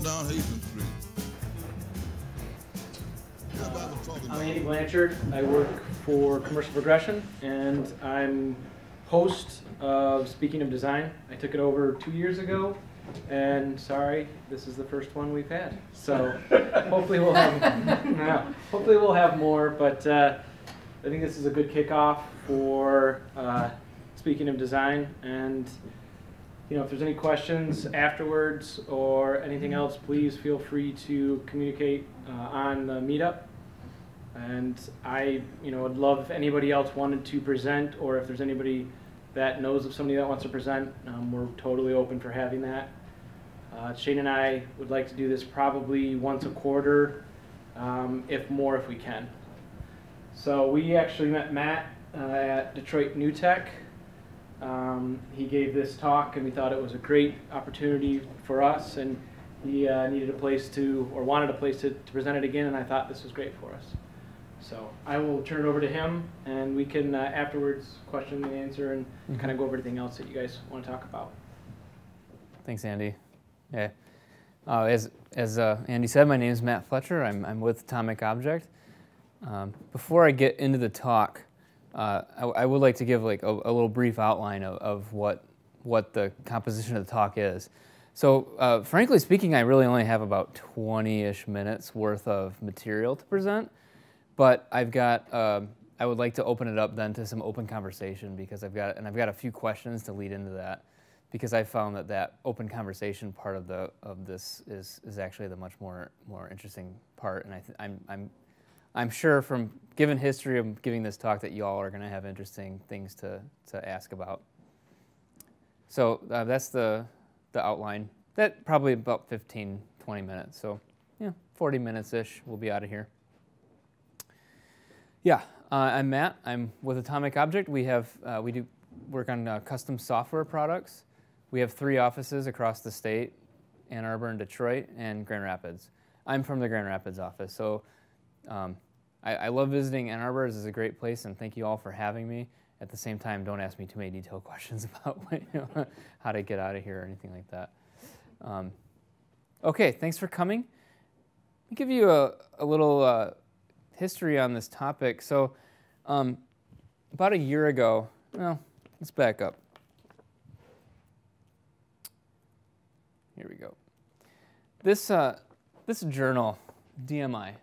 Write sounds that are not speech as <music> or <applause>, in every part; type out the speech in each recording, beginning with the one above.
walking down Hastings Street. Everybody I'm Andy Blanchard. I work for Commercial Progression, and I'm host of Speaking of Design. I took it over two years ago, and sorry, this is the first one we've had. So <laughs> hopefully we'll have, yeah, hopefully we'll have more. But uh, I think this is a good kickoff for uh, Speaking of Design, and you know if there's any questions afterwards or anything else, please feel free to communicate uh, on the meetup. And I, you know, would love if anybody else wanted to present, or if there's anybody that knows of somebody that wants to present, um, we're totally open for having that. Uh, Shane and I would like to do this probably once a quarter, um, if more if we can. So we actually met Matt uh, at Detroit New Tech. Um, he gave this talk, and we thought it was a great opportunity for us. And he uh, needed a place to, or wanted a place to, to present it again, and I thought this was great for us. So I will turn it over to him, and we can uh, afterwards question and answer, and kind of go over anything else that you guys want to talk about. Thanks, Andy. Yeah. Uh, as as uh, Andy said, my name is Matt Fletcher. I'm, I'm with Atomic Object. Um, before I get into the talk, uh, I, I would like to give like a, a little brief outline of, of what what the composition of the talk is. So, uh, frankly speaking, I really only have about 20-ish minutes worth of material to present, but I've got. um I would like to open it up then to some open conversation because I've got and I've got a few questions to lead into that because I found that that open conversation part of the of this is is actually the much more more interesting part, and I th- I'm I'm I'm sure from given history of giving this talk that you all are going to have interesting things to to ask about. So uh, that's the the outline. That probably about 15 20 minutes. So yeah, 40 minutes ish. We'll be out of here. Yeah, uh, I'm Matt. I'm with Atomic Object. We have uh, we do work on uh, custom software products. We have three offices across the state: Ann Arbor and Detroit and Grand Rapids. I'm from the Grand Rapids office, so um, I, I love visiting Ann Arbor. This is a great place, and thank you all for having me. At the same time, don't ask me too many detailed <laughs> questions about <laughs> you know, <laughs> how to get out of here or anything like that. Um, okay, thanks for coming. Let me give you a, a little uh, history on this topic. So, um, about a year ago, well, let's back up. Here we go. This, uh, this journal, DMI,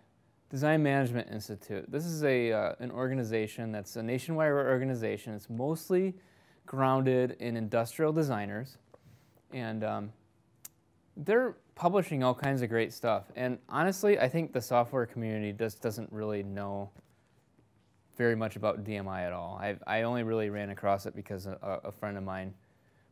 Design Management Institute, this is a, uh, an organization that's a nationwide organization. It's mostly grounded in industrial designers. And um, they're publishing all kinds of great stuff. And honestly, I think the software community just doesn't really know very much about DMI at all. I, I only really ran across it because a, a friend of mine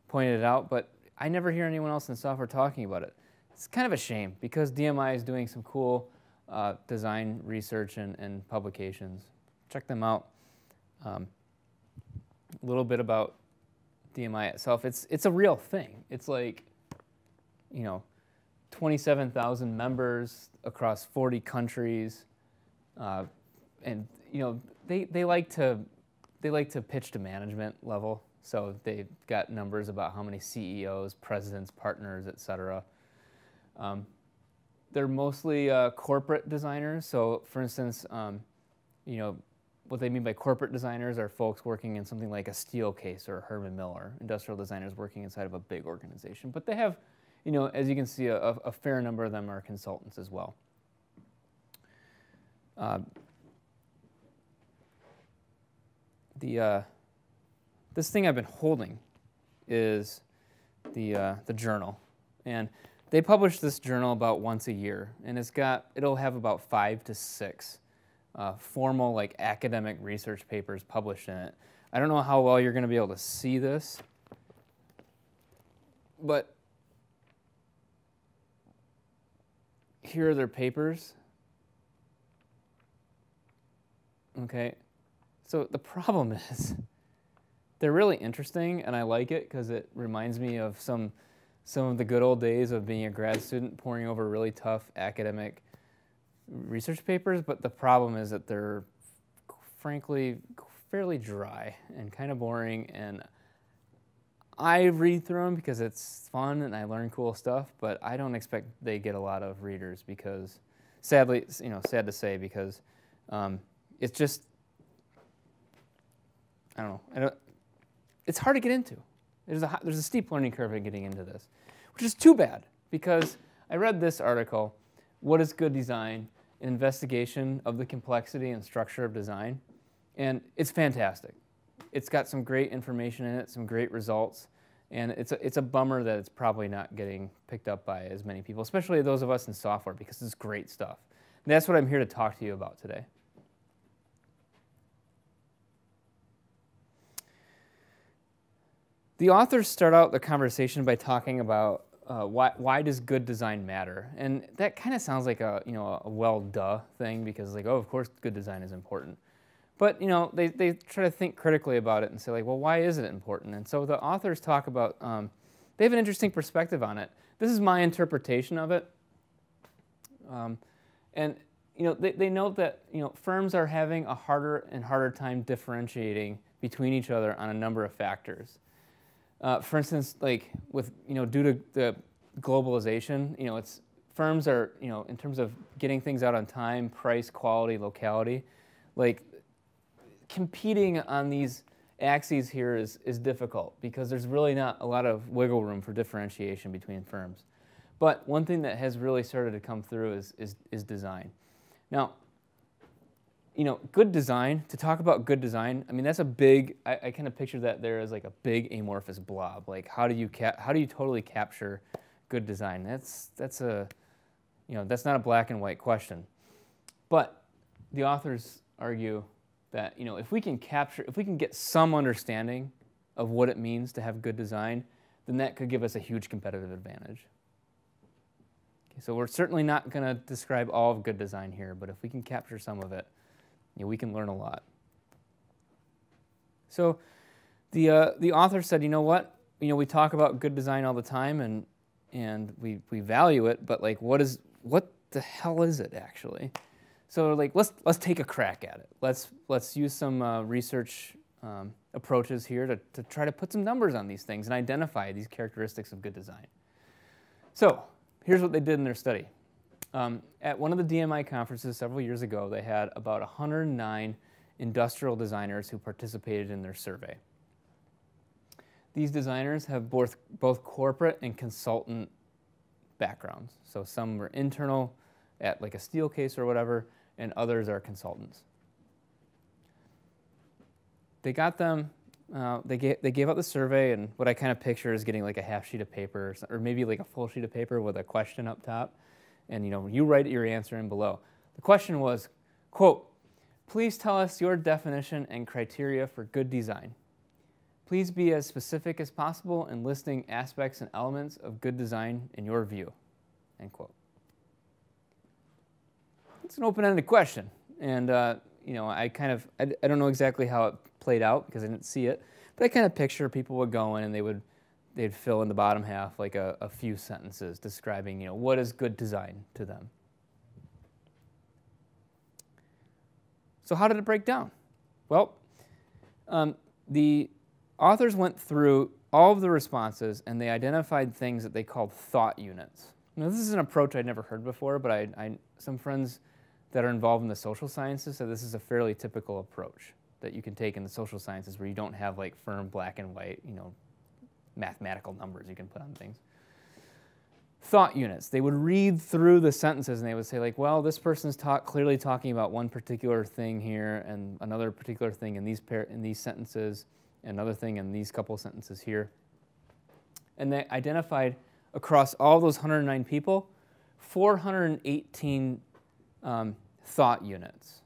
pointed it out, but I never hear anyone else in software talking about it. It's kind of a shame because DMI is doing some cool uh, design research and, and publications. Check them out. Um, a little bit about DMI itself. It's it's a real thing. It's like, you know, 27,000 members across 40 countries, uh, and you know they, they like to they like to pitch to management level. So they've got numbers about how many CEOs, presidents, partners, et cetera. Um, they're mostly uh, corporate designers. So, for instance, um, you know, what they mean by corporate designers are folks working in something like a Steelcase or Herman Miller, industrial designers working inside of a big organization. But they have, you know, as you can see, a, a fair number of them are consultants as well. Uh, the uh, this thing I've been holding is the uh, the journal, and they publish this journal about once a year, and it's got it'll have about five to six uh, formal like academic research papers published in it. I don't know how well you're going to be able to see this, but here are their papers. Okay, so the problem <laughs> is they're really interesting, and I like it because it reminds me of some some of the good old days of being a grad student poring over really tough academic research papers. But the problem is that they're frankly fairly dry and kind of boring, and I read through them because it's fun and I learn cool stuff, but I don't expect they get a lot of readers because, sadly, you know, sad to say, because um, it's just, I don't know, I don't, it's hard to get into. There's a, there's a steep learning curve in getting into this, which is too bad because I read this article, What is Good Design? An investigation of the complexity and structure of design. And it's fantastic. It's got some great information in it, some great results. And it's a, it's a bummer that it's probably not getting picked up by as many people, especially those of us in software, because it's great stuff. And that's what I'm here to talk to you about today. The authors start out the conversation by talking about uh, why, why does good design matter? And that kind of sounds like a, you know, a well duh thing because like, oh, of course good design is important. But you know, they, they try to think critically about it and say like, well, why is it important? And so the authors talk about, um, they have an interesting perspective on it. This is my interpretation of it. Um, and you know, they, they note that you know, firms are having a harder and harder time differentiating between each other on a number of factors. Uh, for instance, like with you know, due to the globalization, you know, it's firms are you know, in terms of getting things out on time, price, quality, locality, like competing on these axes here is, is difficult because there's really not a lot of wiggle room for differentiation between firms. But one thing that has really started to come through is, is, is design. Now, you know, good design, to talk about good design, I mean, that's a big, I, I kind of picture that there as like a big amorphous blob. Like, how do you, cap, how do you totally capture good design? That's, that's a, you know, that's not a black and white question. But the authors argue that, you know, if we can capture, if we can get some understanding of what it means to have good design, then that could give us a huge competitive advantage. Okay, so we're certainly not going to describe all of good design here, but if we can capture some of it, know, we can learn a lot. So the, uh, the author said, you know what? You know, we talk about good design all the time and, and we, we value it, but like what is, what the hell is it actually? So like let's, let's take a crack at it. Let's, let's use some uh, research um, approaches here to, to try to put some numbers on these things and identify these characteristics of good design. So here's what they did in their study. Um, at one of the DMI conferences several years ago, they had about 109 industrial designers who participated in their survey. These designers have both, both corporate and consultant backgrounds. So some were internal at like a Steelcase or whatever, and others are consultants. They got them, uh, they, gave, they gave out the survey, and what I kind of picture is getting like a half sheet of paper, or, or maybe like a full sheet of paper with a question up top and you know you write your answer in below. The question was, quote, please tell us your definition and criteria for good design. Please be as specific as possible in listing aspects and elements of good design in your view. End quote. It's an open-ended question, and uh, you know I kind of I, I don't know exactly how it played out because I didn't see it, but I kind of picture people would go in and they would they'd fill in the bottom half like a, a few sentences describing, you know, what is good design to them. So how did it break down? Well, um, the authors went through all of the responses and they identified things that they called thought units. Now, this is an approach I'd never heard before, but I, I, some friends that are involved in the social sciences said this is a fairly typical approach that you can take in the social sciences where you don't have like firm black and white, you know, mathematical numbers you can put on things. Thought units. They would read through the sentences and they would say, like, well, this person's talk, clearly talking about one particular thing here and another particular thing in these, pair, in these sentences, another thing in these couple sentences here. And they identified across all those 109 people 418 um, thought units.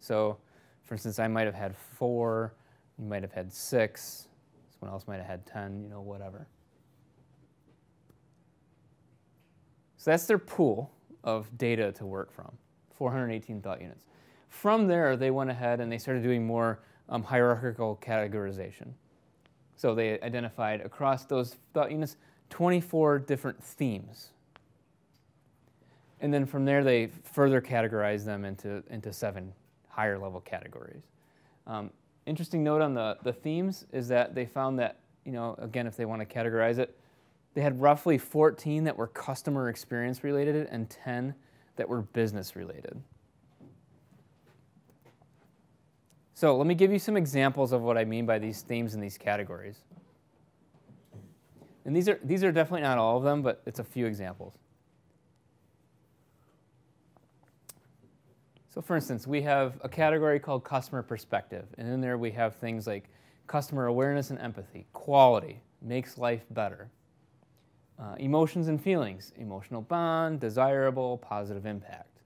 So, for instance, I might have had four, you might have had six, Someone else might have had 10, you know, whatever. So that's their pool of data to work from, 418 thought units. From there, they went ahead and they started doing more um, hierarchical categorization. So they identified across those thought units 24 different themes. And then from there, they further categorized them into, into seven higher level categories. Um, interesting note on the, the themes is that they found that you know, again, if they want to categorize it, they had roughly 14 that were customer experience related and 10 that were business related. So let me give you some examples of what I mean by these themes and these categories. And these are, these are definitely not all of them, but it's a few examples. So for instance, we have a category called customer perspective. And in there we have things like customer awareness and empathy, quality, makes life better, uh, emotions and feelings, emotional bond, desirable, positive impact,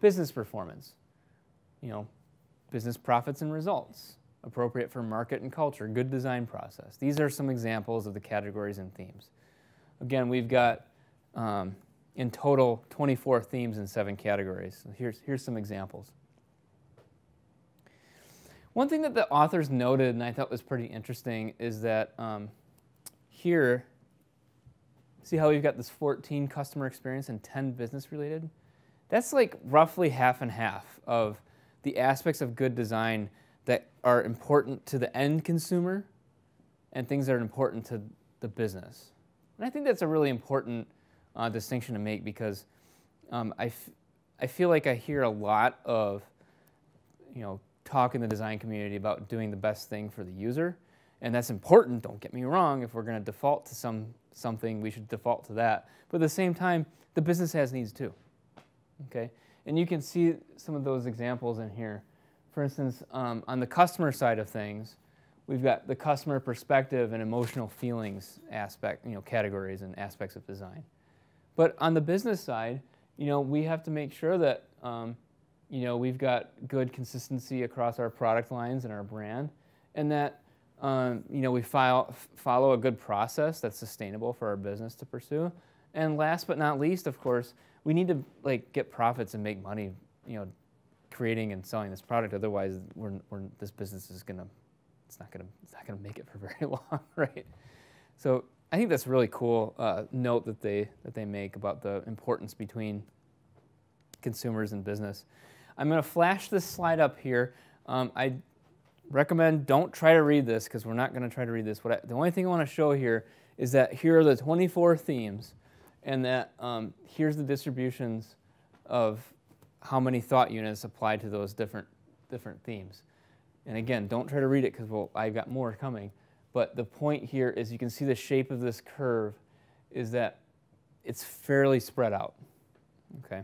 business performance, you know, business profits and results, appropriate for market and culture, good design process. These are some examples of the categories and themes. Again, we've got um, in total 24 themes in seven categories. So here's, here's some examples. One thing that the authors noted and I thought was pretty interesting is that um, here, see how we've got this 14 customer experience and 10 business related? That's like roughly half and half of the aspects of good design that are important to the end consumer and things that are important to the business. And I think that's a really important uh, distinction to make because um, I, I feel like I hear a lot of, you know, talk in the design community about doing the best thing for the user. And that's important, don't get me wrong. If we're going to default to some, something, we should default to that. But at the same time, the business has needs too. Okay? And you can see some of those examples in here. For instance, um, on the customer side of things, we've got the customer perspective and emotional feelings aspect, you know, categories and aspects of design. But on the business side, you know, we have to make sure that, um, you know, we've got good consistency across our product lines and our brand, and that, um, you know, we file, follow a good process that's sustainable for our business to pursue. And last but not least, of course, we need to like get profits and make money, you know, creating and selling this product. Otherwise, we're, we're, this business is gonna, it's not gonna, it's not gonna make it for <laughs> very long, right? So I think that's a really cool uh, note that they that they make about the importance between consumers and business. I'm going to flash this slide up here. Um, I recommend don't try to read this because we're not going to try to read this. What I, the only thing I want to show here is that here are the 24 themes, and that um, here's the distributions of how many thought units apply to those different different themes. And again, don't try to read it because well, I've got more coming. But the point here is you can see the shape of this curve is that it's fairly spread out. Okay.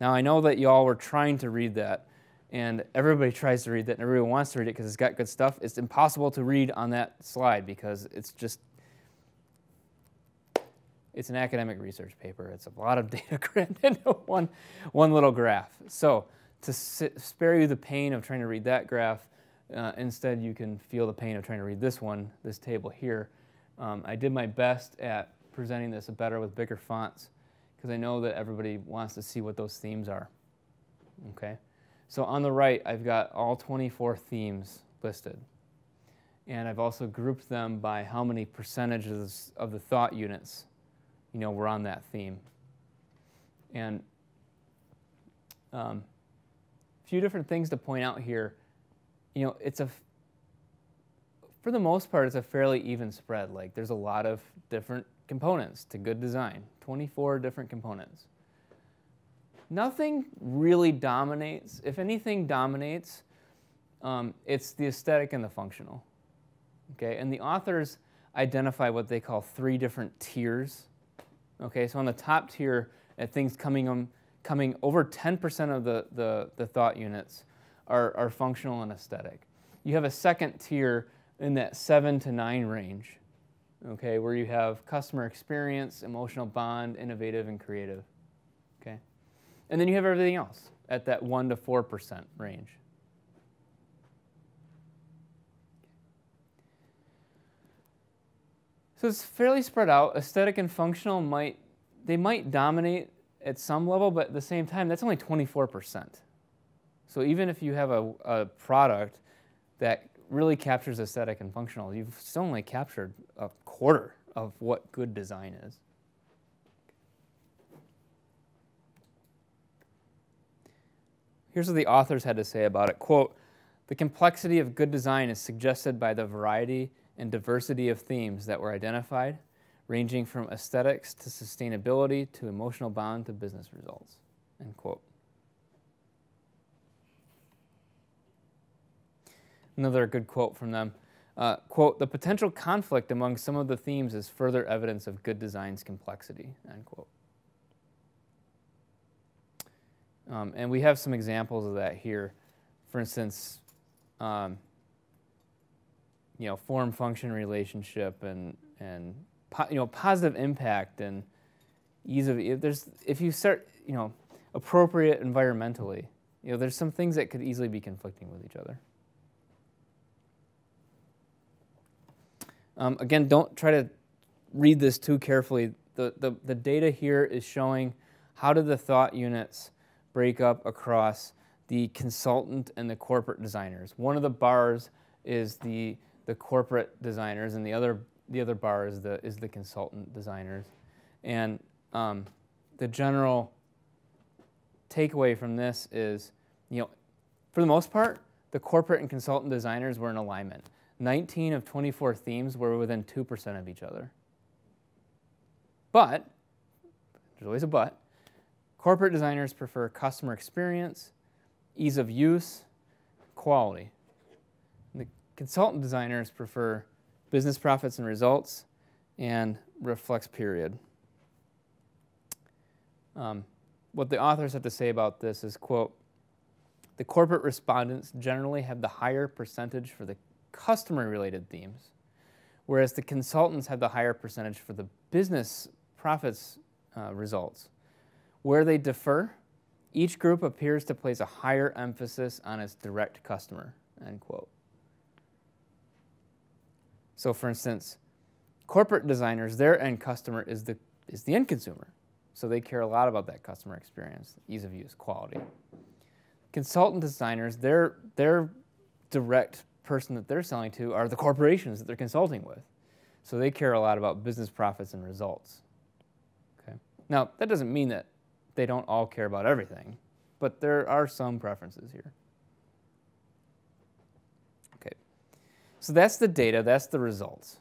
Now I know that y'all were trying to read that, and everybody tries to read that, and everybody wants to read it because it's got good stuff. It's impossible to read on that slide because it's just it's an academic research paper. It's a lot of <laughs> data crammed into one one little graph. So to spare you the pain of trying to read that graph, uh, instead, you can feel the pain of trying to read this one, this table here. Um, I did my best at presenting this a better with bigger fonts because I know that everybody wants to see what those themes are. Okay, so on the right, I've got all 24 themes listed. And I've also grouped them by how many percentages of the thought units, you know, were on that theme. And a um, few different things to point out here you know, it's a, for the most part, it's a fairly even spread. Like there's a lot of different components to good design, 24 different components. Nothing really dominates. If anything dominates, um, it's the aesthetic and the functional. Okay, and the authors identify what they call three different tiers. Okay, so on the top tier, at things coming um, coming over 10% of the, the, the thought units, are, are functional and aesthetic. You have a second tier in that seven to nine range, okay, where you have customer experience, emotional bond, innovative, and creative. Okay? And then you have everything else at that 1 to 4% range. So it's fairly spread out. Aesthetic and functional might they might dominate at some level, but at the same time, that's only 24%. So even if you have a, a product that really captures aesthetic and functional, you've still only captured a quarter of what good design is. Here's what the authors had to say about it. Quote, the complexity of good design is suggested by the variety and diversity of themes that were identified, ranging from aesthetics to sustainability to emotional bond to business results. End quote. Another good quote from them. Uh, quote, the potential conflict among some of the themes is further evidence of good design's complexity, end quote. Um, and we have some examples of that here. For instance, um, you know, form function relationship and, and you know, positive impact and ease of, if there's, if you start, you know, appropriate environmentally, you know, there's some things that could easily be conflicting with each other. Um, again, don't try to read this too carefully. The, the, the data here is showing how do the thought units break up across the consultant and the corporate designers. One of the bars is the, the corporate designers, and the other, the other bar is the, is the consultant designers. And um, the general takeaway from this is, you know, for the most part, the corporate and consultant designers were in alignment. 19 of 24 themes were within 2% of each other. But, there's always a but, corporate designers prefer customer experience, ease of use, quality. The consultant designers prefer business profits and results and reflex period. Um, what the authors have to say about this is, quote, the corporate respondents generally have the higher percentage for the customer related themes, whereas the consultants have the higher percentage for the business profits uh, results. Where they differ, each group appears to place a higher emphasis on its direct customer, end quote. So for instance, corporate designers, their end customer is the, is the end consumer. So they care a lot about that customer experience, ease of use, quality. Consultant designers, their, their direct person that they're selling to are the corporations that they're consulting with. So they care a lot about business profits and results. Okay. Now, that doesn't mean that they don't all care about everything, but there are some preferences here. Okay. So that's the data, that's the results.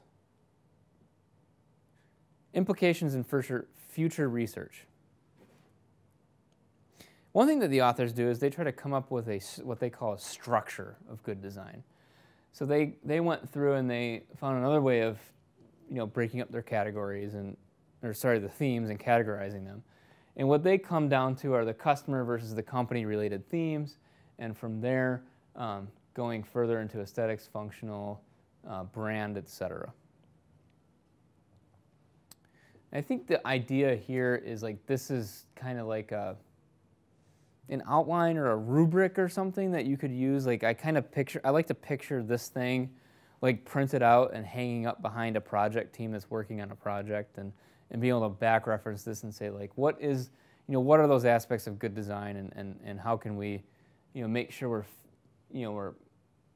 Implications in future, future research. One thing that the authors do is they try to come up with a, what they call a structure of good design. So they, they went through and they found another way of, you know, breaking up their categories and, or sorry, the themes and categorizing them. And what they come down to are the customer versus the company related themes, and from there, um, going further into aesthetics, functional, uh, brand, etc. I think the idea here is like this is kind of like a an outline or a rubric or something that you could use. Like I kind of picture, I like to picture this thing like printed out and hanging up behind a project team that's working on a project and, and being able to back reference this and say like, what is, you know, what are those aspects of good design and, and, and how can we, you know, make sure we're, you know, we're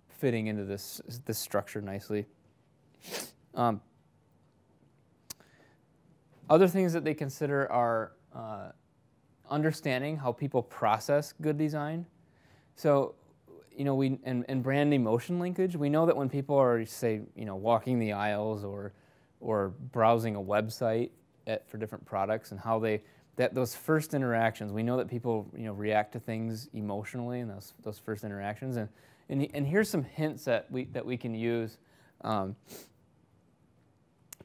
fitting into this, this structure nicely. Um, other things that they consider are uh, understanding how people process good design. So, you know, we and, and brand emotion linkage. We know that when people are, say, you know, walking the aisles or or browsing a website at, for different products and how they that those first interactions. We know that people, you know, react to things emotionally in those those first interactions. And and, and here's some hints that we that we can use. Um,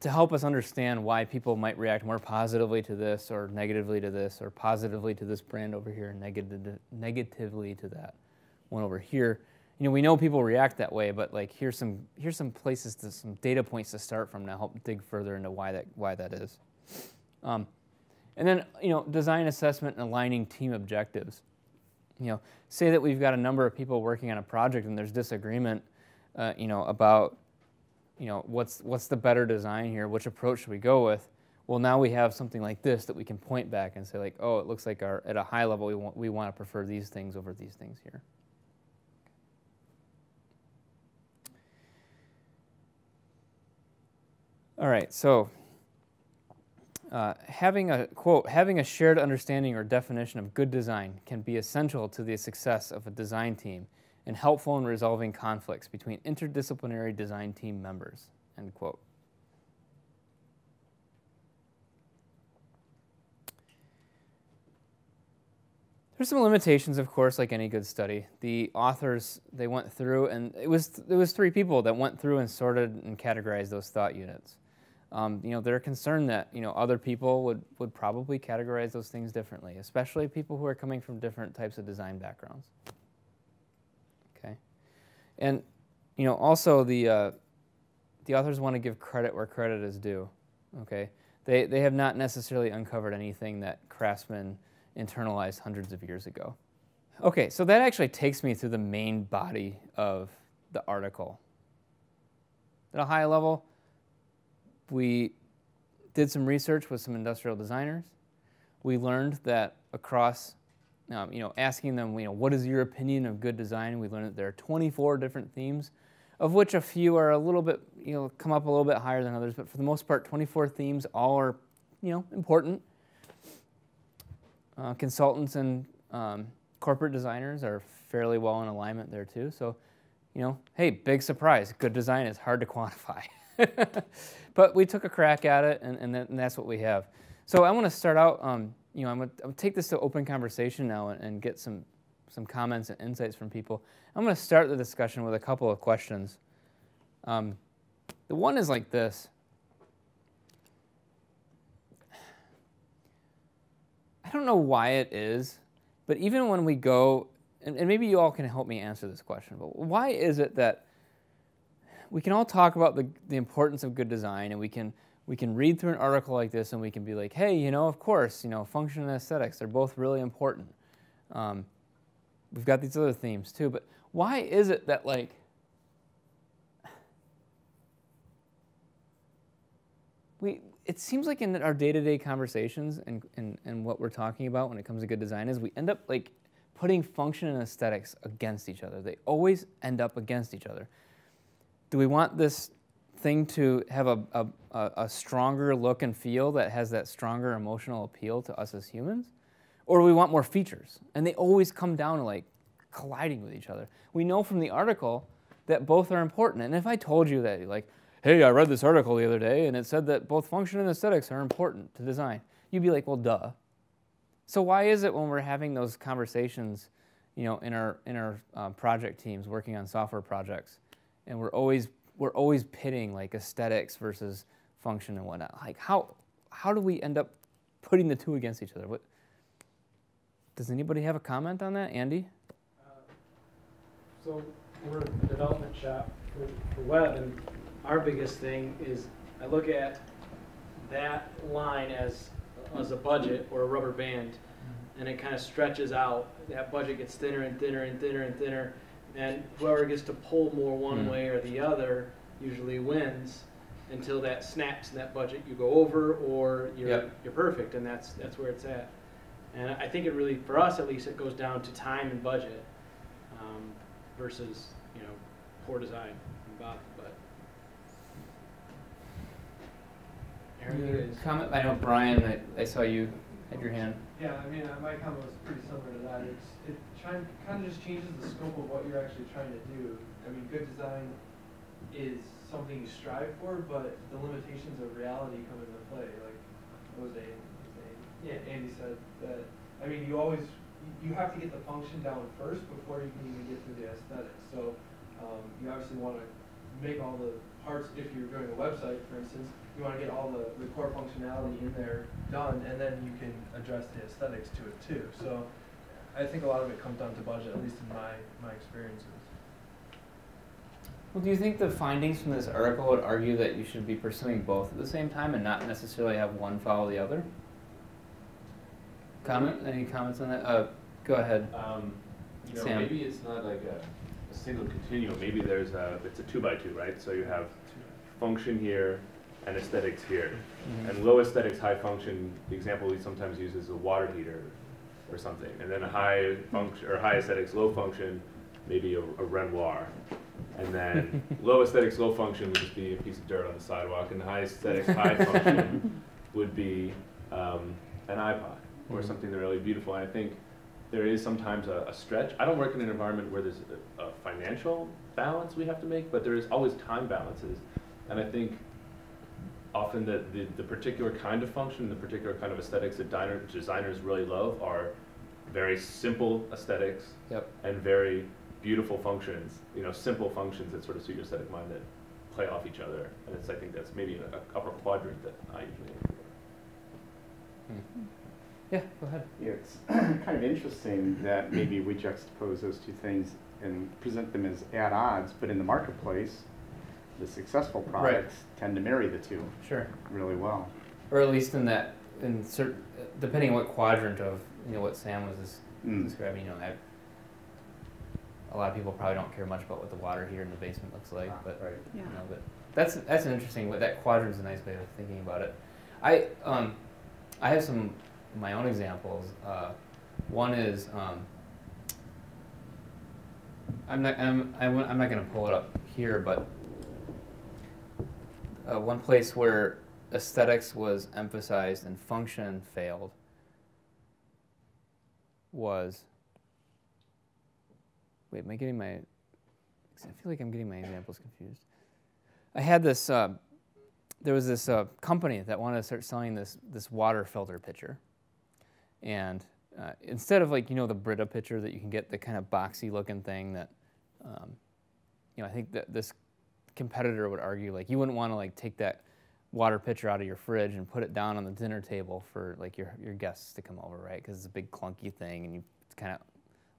to help us understand why people might react more positively to this or negatively to this or positively to this brand over here and negative, negatively to that one over here. You know, we know people react that way, but like here's some here's some places to some data points to start from to help dig further into why that why that is. Um, and then you know, design assessment and aligning team objectives. You know, say that we've got a number of people working on a project and there's disagreement, uh, you know, about you know, what's, what's the better design here? Which approach should we go with? Well, now we have something like this that we can point back and say like, oh, it looks like our, at a high level we want, we want to prefer these things over these things here. All right, so uh, having a quote, having a shared understanding or definition of good design can be essential to the success of a design team and helpful in resolving conflicts between interdisciplinary design team members, end quote. There's some limitations, of course, like any good study. The authors they went through, and it was it was three people that went through and sorted and categorized those thought units. Um, you know, they're concerned that you know other people would would probably categorize those things differently, especially people who are coming from different types of design backgrounds. And you know also the uh, the authors want to give credit where credit is due. Okay, they they have not necessarily uncovered anything that craftsmen internalized hundreds of years ago. Okay, so that actually takes me through the main body of the article. At a high level, we did some research with some industrial designers. We learned that across, um, you know, asking them, you know, what is your opinion of good design? We learned that there are 24 different themes, of which a few are a little bit, you know, come up a little bit higher than others, but for the most part, 24 themes all are, you know, important. Uh, consultants and um, corporate designers are fairly well in alignment there too. So, you know, hey, big surprise, good design is hard to quantify. <laughs> but we took a crack at it, and, and, that, and that's what we have. So I want to start out, um, you know, I'm going to take this to open conversation now and, and, get some, some comments and insights from people. I'm going to start the discussion with a couple of questions. Um, the one is like this. I don't know why it is, but even when we go, and, and maybe you all can help me answer this question, but why is it that we can all talk about the, the importance of good design and we can we can read through an article like this and we can be like, hey, you know, of course, you know, function and aesthetics, they're both really important. Um, we've got these other themes too, but why is it that like we it seems like in our day-to-day conversations and, and, and what we're talking about when it comes to good design is we end up like putting function and aesthetics against each other. They always end up against each other. Do we want this thing to have a, a, a stronger look and feel that has that stronger emotional appeal to us as humans? Or we want more features? And they always come down to like colliding with each other. We know from the article that both are important. And if I told you that like hey, I read this article the other day and it said that both function and aesthetics are important to design. You'd be like, well, duh. So why is it when we're having those conversations, you know, in our in our uh, project teams working on software projects, and we're always we're always pitting like aesthetics versus function and whatnot. Like how how do we end up putting the two against each other? What does anybody have a comment on that, Andy? Uh, so we're a development shop for, for web, and our biggest thing is I look at that line as as a budget or a rubber band, mm-hmm. and it kind of stretches out. That budget gets thinner and thinner and thinner and thinner, and whoever gets to pull more one mm. way or the other usually wins until that snaps and that budget. You go over or you're yep. you're perfect, and that's that's where it's at. And I think it really, for us at least, it goes down to time and budget um, versus you know poor design. Bob. Aaron, comment? I know Brian, I, I saw you had your hand. Yeah, I mean, uh, my comment was pretty similar to that. It's, it trying, kind of just changes the scope of what you're actually trying to do. I mean, good design is something you strive for, but the limitations of reality come into play. Like Jose, Jose yeah, Andy said that, I mean, you always, you have to get the function down first before you can even get to the aesthetics. So um, you obviously want to make all the parts, if you're doing a website, for instance, you want to get all the, the core functionality in there done, and then you can address the aesthetics to it too. So I think a lot of it comes down to budget, at least in my, my experiences. Well, do you think the findings from this article would argue that you should be pursuing both at the same time and not necessarily have one follow the other? Comment? Any comments on that? Uh, go ahead. Um, you know, Sam. maybe it's not like a, a single continuum. Maybe there's a, it's a two by two, right? So you have function here, and aesthetics here. Mm-hmm. And low aesthetics, high function, the example we sometimes use is a water heater or something. And then a high function or high aesthetics, low function, maybe a, a Renoir. And then <laughs> low aesthetics, low function would just be a piece of dirt on the sidewalk, and high aesthetics, high <laughs> function would be um, an iPod or mm-hmm. something really beautiful. And I think there is sometimes a, a, stretch. I don't work in an environment where there's a, a, financial balance we have to make, but there is always time balances And I think often that the, the particular kind of function, the particular kind of aesthetics that diner, designers really love are very simple aesthetics Yep. and very beautiful functions, you know, simple functions that sort of suit your aesthetic mind that play off each other. And it's, I think that's maybe an upper quadrant that I usually aim for. Hmm. Hmm. Yeah, go ahead. Yeah, It's <clears throat> kind of interesting that maybe we juxtapose those two things and present them as at odds, but in the marketplace, the successful products tend to marry the two Sure. really well. Or at least in that, in certain, depending on what quadrant of, you know, what Sam was des- Mm. describing, you know, I, a lot of people probably don't care much about what the water here in the basement looks like, but Right. you know, but that's that's an interesting. But that quadrant's a nice way of thinking about it. I um, I have some my own examples. Uh, one is um, I'm not I'm I won't- I'm not going to pull it up here, but uh, one place where aesthetics was emphasized and function failed was. Wait, am I getting my? I feel like I'm getting my examples confused. I had this. Uh, there was this uh, company that wanted to start selling this this water filter pitcher, and uh, instead of like you know the Brita pitcher that you can get the kind of boxy looking thing that, um, you know, I think that this competitor would argue like you wouldn't want to like take that water pitcher out of your fridge and put it down on the dinner table for like your your guests to come over, right? Because it's a big clunky thing and you it's kind of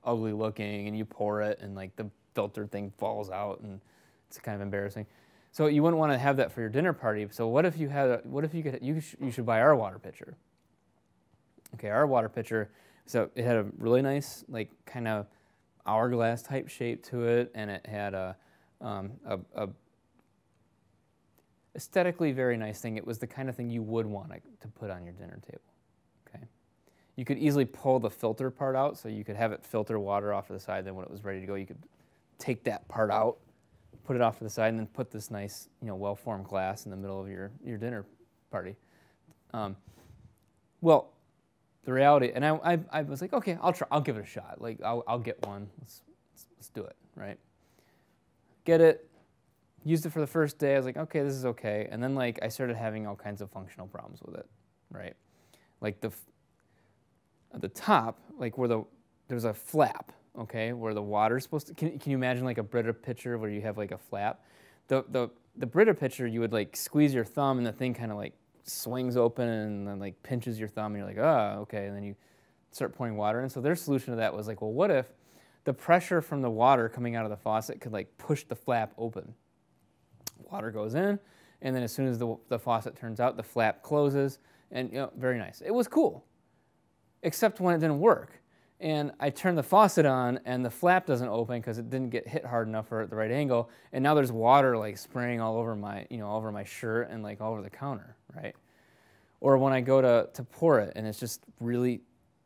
ugly looking and you pour it and like the filter thing falls out and it's kind of embarrassing. So you wouldn't want to have that for your dinner party. So what if you had a, what if you could you sh- you should buy our water pitcher. Okay, our water pitcher. So it had a really nice like kind of hourglass type shape to it, and it had a um, a, a aesthetically very nice thing. It was the kind of thing you would want to, put on your dinner table. Okay, you could easily pull the filter part out, so you could have it filter water off to the side. Then when it was ready to go, you could take that part out, put it off to the side, and then put this nice, you know, well-formed glass in the middle of your your dinner party. Um, well, the reality, and I, I, I was like, okay, I'll try, I'll give it a shot. Like, I'll, I'll get one. Let's, let's, let's do it, right? Get it. Used it for the first day. I was like, okay, this is okay. And then like I started having all kinds of functional problems with it, right? Like the at the top, like where the there's a flap, okay, where the water's supposed to. Can, can you imagine like a Brita pitcher where you have like a flap? The the the Brita pitcher, you would like squeeze your thumb and the thing kind of like swings open and then like pinches your thumb and you're like, oh, okay, and then you start pouring water in. So their solution to that was like, well, what if the pressure from the water coming out of the faucet could like push the flap open? Water goes in, and then as soon as the, the faucet turns out, the flap closes, and you know, very nice. It was cool, except when it didn't work. And I turned the faucet on, and the flap doesn't open because it didn't get hit hard enough or at the right angle. And now there's water like spraying all over my, you know, all over my shirt and like all over the counter, right? Or when I go to, to pour it, and it's just really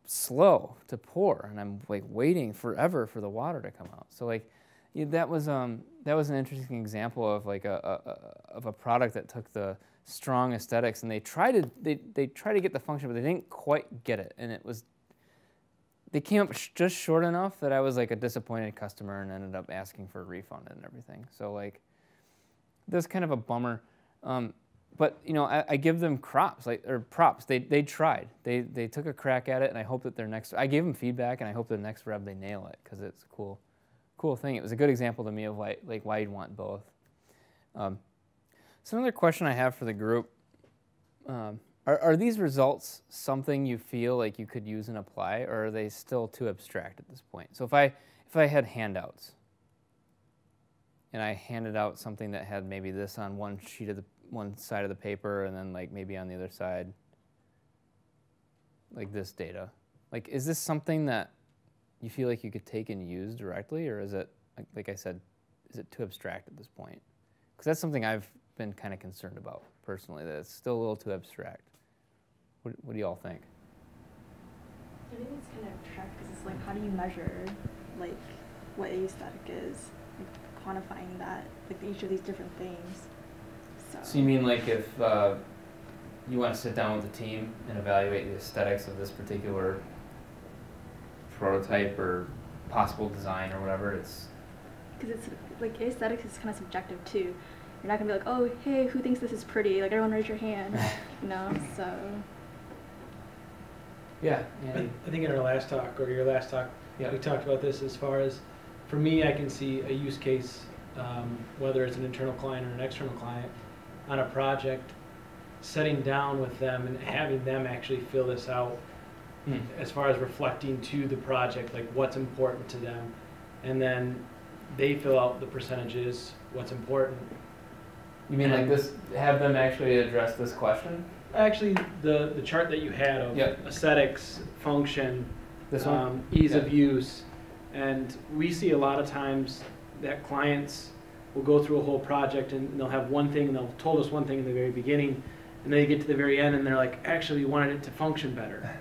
slow to pour, and I'm like waiting forever for the water to come out. So like, yeah, that was um, that was an interesting example of like a, a, a of a product that took the strong aesthetics and they tried to they, they tried to get the function, but they didn't quite get it, and it was they came up sh- just short enough that I was like a disappointed customer and ended up asking for a refund and everything. So like, that's kind of a bummer. Um, but you know, I, I give them props, like or props. They they tried. They they took a crack at it, and I hope that their next. I gave them feedback, and I hope their next rev they nail it because it's cool, cool thing. It was a good example to me of why like why you'd want both. Um, so another question I have for the group. Um, are, are these results something you feel like you could use and apply, or are they still too abstract at this point? So if I if I had handouts, and I handed out something that had maybe this on one sheet of the one side of the paper, and then like maybe on the other side, like this data, like is this something that you feel like you could take and use directly, or is it like, like I said, is it too abstract at this point? Because that's something I've been kind of concerned about personally. That it's still a little too abstract. What, what do y'all think? I think it's kind of abstract because it's like, how do you measure, like, what aesthetic is, like, quantifying that, like each of these different things. So. So you mean like if uh, you want to sit down with the team and evaluate the aesthetics of this particular prototype or possible design or whatever, it's Because it's like aesthetics is kind of subjective too. you're not gonna be like, oh, hey, who thinks this is pretty? Like, everyone raise your hand, <laughs> you know? So, Yeah. I I think in our last talk, or your last talk, Yeah. we talked about this as far as, for me, I can see a use case, um, whether it's an internal client or an external client, on a project, setting down with them and having them actually fill this out Hmm. as far as reflecting to the project, like what's important to them. And then they fill out the percentages, what's important. You mean like this? Have them actually address this question? Actually, the, the chart that you had of Yep. aesthetics, function, This one. um, ease of use. And we see a lot of times that clients will go through a whole project and they'll have one thing, and they'll told us one thing in the very beginning, and then they get to the very end and they're like, actually, we wanted it to function better.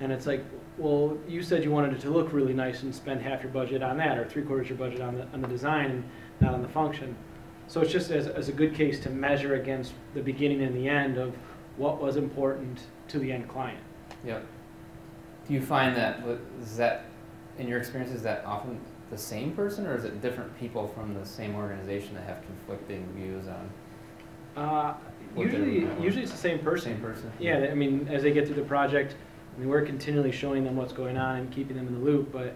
And it's like, well, you said you wanted it to look really nice and spend half your budget on that, or three quarters your budget on the, on the design and not on the function. So it's just as, as a good case to measure against the beginning and the end of what was important to the end client. Yep. Do you find that, is that in your experience is that often the same person or is it different people from the same organization that have conflicting views on Uh, usually, usually it's the same person. same person? Yeah, I mean, as they get through the project, I mean, we're continually showing them what's going on and keeping them in the loop, but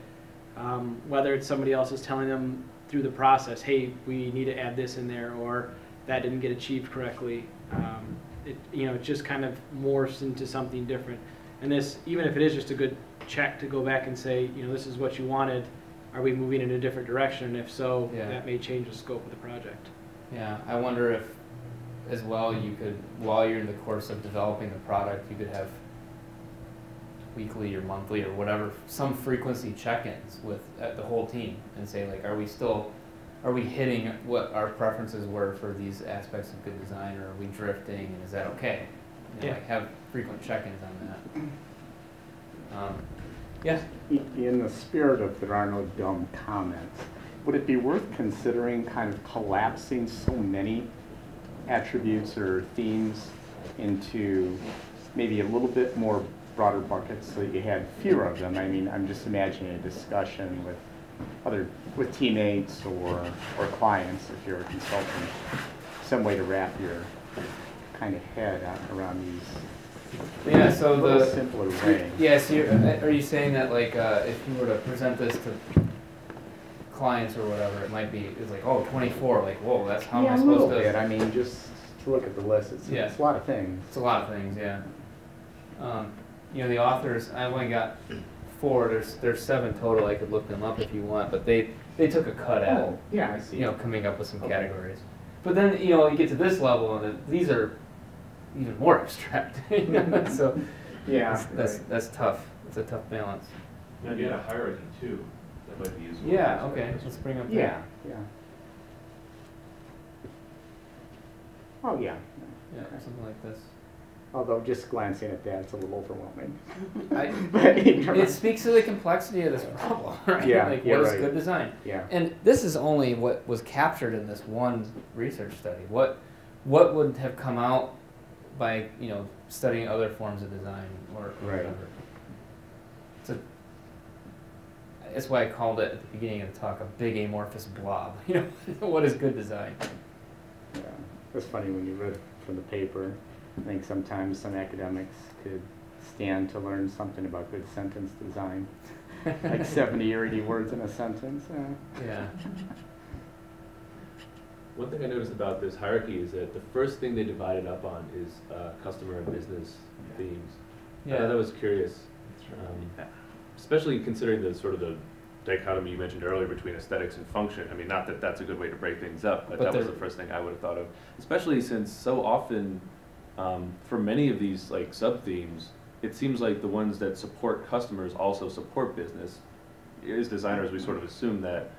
um, whether it's somebody else is telling them through the process, hey, we need to add this in there, or that didn't get achieved correctly, um, it, you know, it just kind of morphs into something different. And this, even if it is just a good check to go back and say, you know, this is what you wanted, are we moving in a different direction? And if so, Yeah. that may change the scope of the project. Yeah, I wonder if, as well, you could, while you're in the course of developing the product, you could have weekly or monthly or whatever, some frequency check-ins with uh, the whole team and say like, are we still, are we hitting what our preferences were for these aspects of good design, or are we drifting, and is that okay? You know, Yeah. like have frequent check-ins on that. Um, yeah, In the spirit of there are no dumb comments, would it be worth considering kind of collapsing so many attributes or themes into maybe a little bit more broader buckets so that you had fewer of them? I mean, I'm just imagining a discussion with other, with teammates or, or clients, if you're a consultant, some way to wrap your kind of head out around these yeah, so the. simpler way. Yeah, so you're, uh, you saying that like, uh, if you were to present this to clients or whatever, it might be, it's like, oh, 24, like, whoa, that's how am yeah, I a supposed little to? bit. I mean, just to look at the list, it's, Yeah. it's a lot of things. It's a lot of things, yeah. Um, you know, the authors, I only got four, there's, there's seven total, I could look them up if you want, but they, they took a cut at, Oh, yeah, I see. you know, coming up with some Okay. categories. But then, you know, you get to this level and it- these are even more <laughs> abstract, <laughs> so yeah, that's, that's, right. that's tough, it's a tough balance. And you had a hierarchy too, that might be useful. Yeah, okay, let's bring up that. yeah, yeah. Oh yeah. Yeah, something like this. Although just glancing at that, it's a little overwhelming. <laughs> I, <laughs> it speaks to the complexity of this problem, <laughs> right? Yeah, like what is right. good design? yeah. And this is only what was captured in this one research study. What what would have come out by you know studying other forms of design or, or Right. whatever? It's a, that's why I called it at the beginning of the talk a big amorphous blob. You know, what is good design? Yeah, it's funny when you read from the paper. I think sometimes some academics could stand to learn something about good sentence design, <laughs> like 70 or 80 words in a sentence. eh. Yeah. <laughs> One thing I noticed about this hierarchy is that the first thing they divided up on is uh, customer and business themes. Yeah, thought that was curious, um, especially considering the sort of the dichotomy you mentioned earlier between aesthetics and function. I mean, not that that's a good way to break things up, but, But that was the first thing I would have thought of. Especially since so often, um, for many of these like sub themes, it seems like the ones that support customers also support business. As designers, we sort of assume that,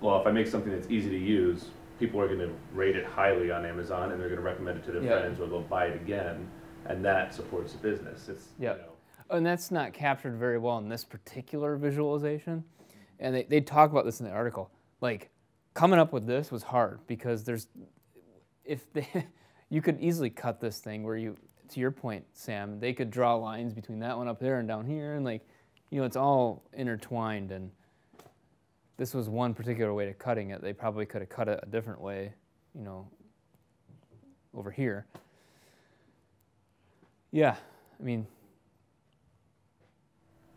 well, if I make something that's easy to use, people are going to rate it highly on Amazon and they're going to recommend it to their Yeah. friends or they'll buy it again, and that supports the business. It's Yep. you know, and that's not captured very well in this particular visualization. And they, they talk about this in the article. Like, coming up with this was hard because there's, if they, you could easily cut this thing where you, to your point, Sam, they could draw lines between that one up there and down here, and like, you know, it's all intertwined. And this was one particular way to cutting it. They probably could have cut it a different way, you know, over here. Yeah, I mean,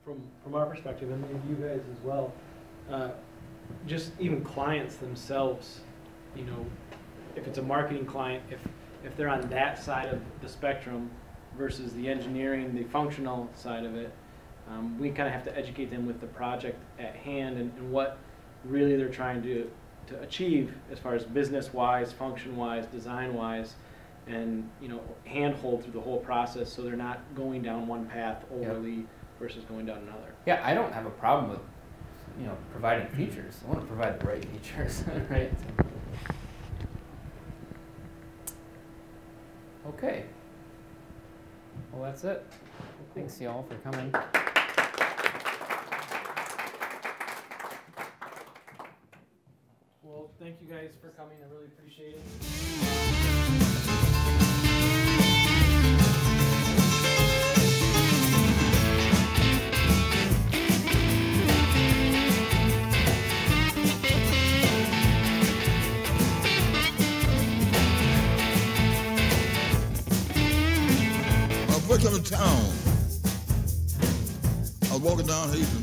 from from our perspective, and you guys as well, uh, just even clients themselves, you know, if it's a marketing client, if if they're on that side of the spectrum versus the engineering, the functional side of it, um, we kind of have to educate them with the project at hand and, and what really they're trying to to achieve as far as business wise, function wise, design wise, and you know handhold through the whole process so they're not going down one path overly versus going down another. yeah, I don't have a problem with, you know, providing features. I want to provide the right features, <laughs> right? Okay. Well, that's it. Thanks, y'all, for coming. Well, thank you guys for coming. I really appreciate it. Down Hastings